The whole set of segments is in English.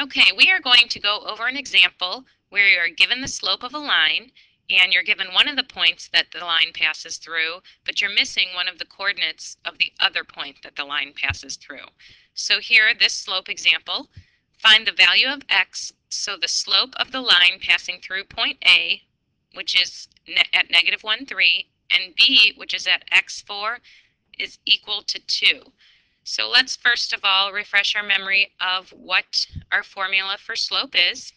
Okay, we are going to go over an example where you're given the slope of a line and you're given one of the points that the line passes through, but you're missing one of the coordinates of the other point that the line passes through. So here, this slope example, find the value of x, so the slope of the line passing through point A, which is ne at negative 1, 3, and B, which is at x4, is equal to 2. So let's first of all refresh our memory of what our formula for slope is.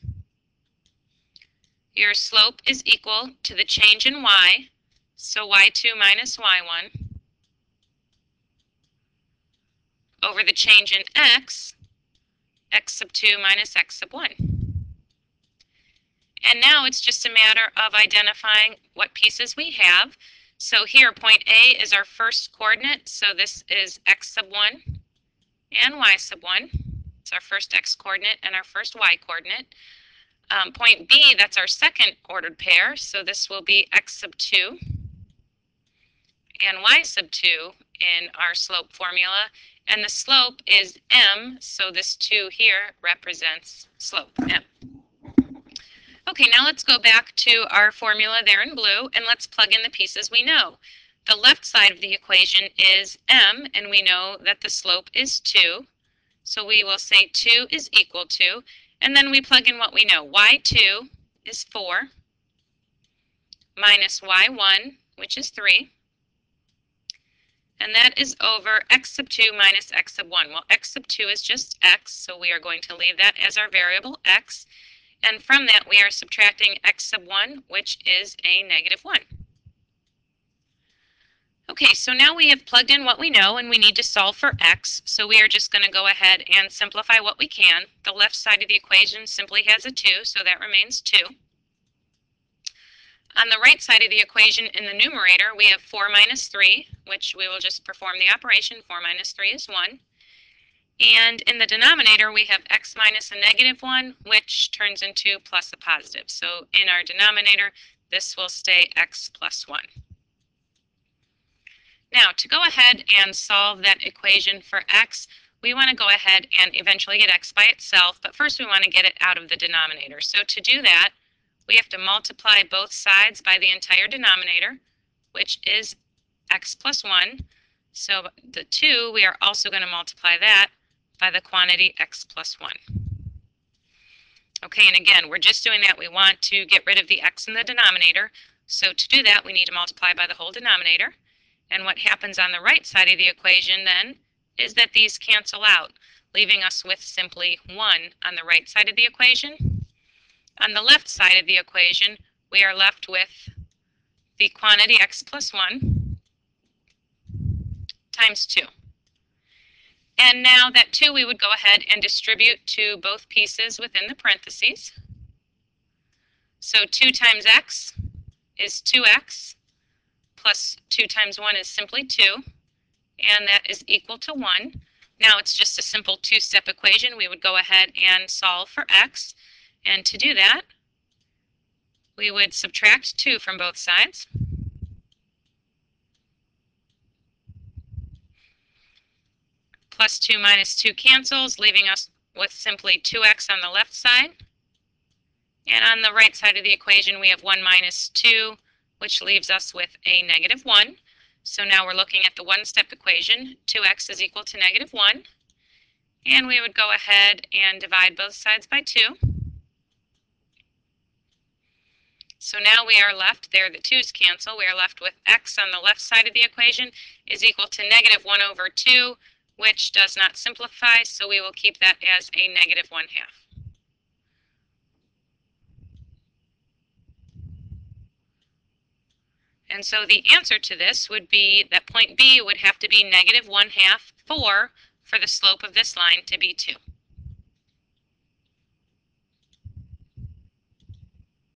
Your slope is equal to the change in y, so y2 minus y1, over the change in x, x sub 2 minus x sub 1. And now it's just a matter of identifying what pieces we have. So here, point A is our first coordinate. So this is x sub 1 and y sub 1. It's our first x coordinate and our first y coordinate. Um, point B, that's our second ordered pair. So this will be x sub 2 and y sub 2 in our slope formula. And the slope is m, so this 2 here represents slope m. Okay, now let's go back to our formula there in blue and let's plug in the pieces we know. The left side of the equation is m, and we know that the slope is 2. So we will say 2 is equal to, and then we plug in what we know. y2 is 4 minus y1, which is 3. And that is over x sub 2 minus x sub 1. Well, x sub 2 is just x, so we are going to leave that as our variable x. And from that, we are subtracting x sub 1, which is a negative 1. Okay, so now we have plugged in what we know and we need to solve for x. So we are just going to go ahead and simplify what we can. The left side of the equation simply has a 2, so that remains 2. On the right side of the equation in the numerator, we have 4 minus 3, which we will just perform the operation. 4 minus 3 is 1. And in the denominator, we have x minus a negative 1, which turns into plus a positive. So in our denominator, this will stay x plus 1. Now, to go ahead and solve that equation for x, we want to go ahead and eventually get x by itself, but first we want to get it out of the denominator. So to do that, we have to multiply both sides by the entire denominator, which is x plus 1. So the 2, we are also going to multiply that by the quantity x plus 1. Okay, and again, we're just doing that. We want to get rid of the x in the denominator. So to do that, we need to multiply by the whole denominator. And what happens on the right side of the equation then is that these cancel out, leaving us with simply 1 on the right side of the equation. On the left side of the equation, we are left with the quantity x plus 1 times 2. And now that 2 we would go ahead and distribute to both pieces within the parentheses. So 2 times x is 2x, plus 2 times 1 is simply 2, and that is equal to 1. Now it's just a simple two-step equation. We would go ahead and solve for x, and to do that, we would subtract 2 from both sides. Plus 2 minus 2 cancels, leaving us with simply 2x on the left side. And on the right side of the equation, we have 1 minus 2, which leaves us with a negative 1. So now we're looking at the one-step equation. 2x is equal to negative 1. And we would go ahead and divide both sides by 2. So now we are left, there the 2's cancel, we are left with x on the left side of the equation is equal to negative 1 over 2, which does not simplify, so we will keep that as a negative 1 half. And so the answer to this would be that point B would have to be negative 1 half 4 for the slope of this line to be 2.